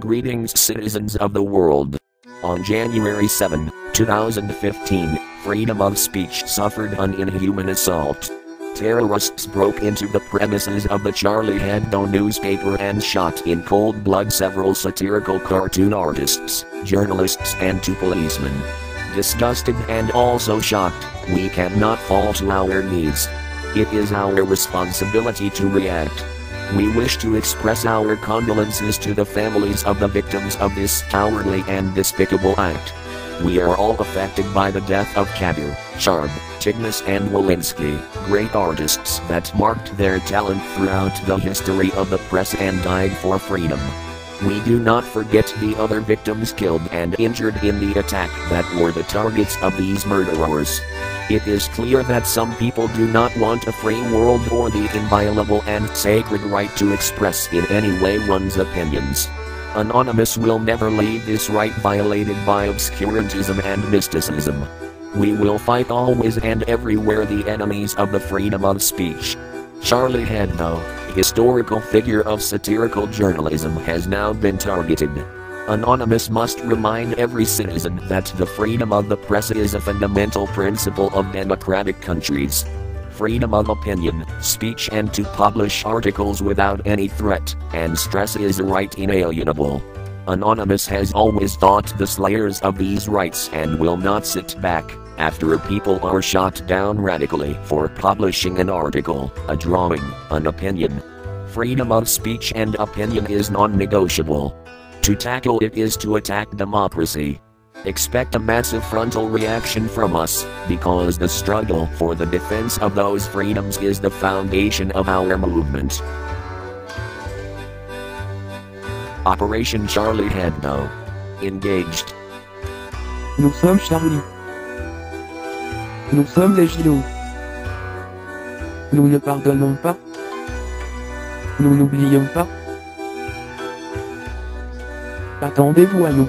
Greetings, citizens of the world. On January 7, 2015, freedom of speech suffered an inhuman assault. Terrorists broke into the premises of the Charlie Hebdo newspaper and shot in cold blood several satirical cartoon artists, journalists, and two policemen. Disgusted and also shocked, we cannot fall to our knees. It is our responsibility to react. We wish to express our condolences to the families of the victims of this cowardly and despicable act. We are all affected by the death of Cabu, Charb, Tignous and Wolinski, great artists that marked their talent throughout the history of the press and died for freedom. We do not forget the other victims killed and injured in the attack that were the targets of these murderers. It is clear that some people do not want a free world or the inviolable and sacred right to express in any way one's opinions. Anonymous will never leave this right violated by obscurantism and mysticism. We will fight always and everywhere the enemies of the freedom of speech. Charlie Hebdo, historical figure of satirical journalism, has now been targeted. Anonymous must remind every citizen that the freedom of the press is a fundamental principle of democratic countries. Freedom of opinion, speech, and to publish articles without any threat and stress is a right inalienable. Anonymous has always thought the slayers of these rights and will not sit back after people are shot down radically for publishing an article, a drawing, an opinion. Freedom of speech and opinion is non negotiable. To tackle it is to attack democracy. Expect a massive frontal reaction from us, because the struggle for the defense of those freedoms is the foundation of our movement. Operation Charlie Hebdo. Engaged. Nous sommes Charlie. Nous sommes les Gilets. Nous ne pardonnons pas. Nous n'oublions pas. Attendez-vous à nous.